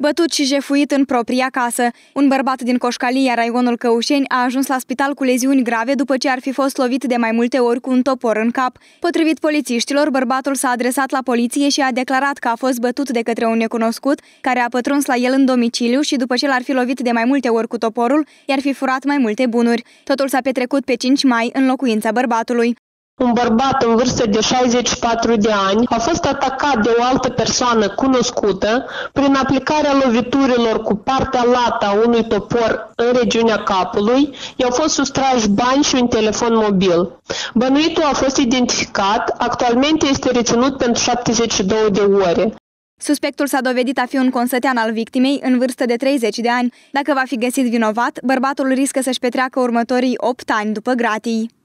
Bătut și jefuit în propria casă, un bărbat din Coșcalia, raionul Căușeni, a ajuns la spital cu leziuni grave după ce ar fi fost lovit de mai multe ori cu un topor în cap. Potrivit polițiștilor, bărbatul s-a adresat la poliție și a declarat că a fost bătut de către un necunoscut care a pătruns la el în domiciliu și după ce l-ar fi lovit de mai multe ori cu toporul, i-ar fi furat mai multe bunuri. Totul s-a petrecut pe 5 mai în locuința bărbatului. Un bărbat în vârstă de 64 de ani a fost atacat de o altă persoană cunoscută prin aplicarea loviturilor cu partea lată a unui topor în regiunea capului. I-au fost sustrași bani și un telefon mobil. Bănuitul a fost identificat, actualmente este reținut pentru 72 de ore. Suspectul s-a dovedit a fi un consătean al victimei în vârstă de 30 de ani. Dacă va fi găsit vinovat, bărbatul riscă să-și petreacă următorii 8 ani după gratii.